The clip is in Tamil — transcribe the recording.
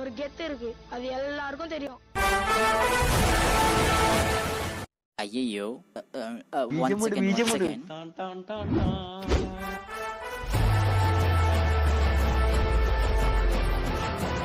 ஒரு கெத்து இருக்கு. அது எல்லாருக்கும் தெரியும். ஐயோ ஒன் செகண்ட் ஒன் செகண்ட்